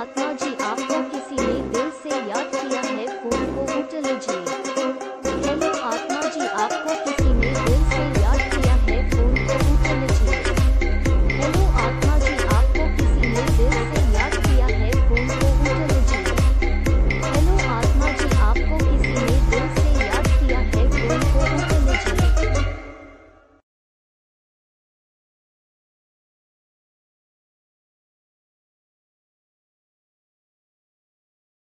महात्मा जी आपको किसी ने दिल से याद किया है फ़ोन को उठ लीजिए।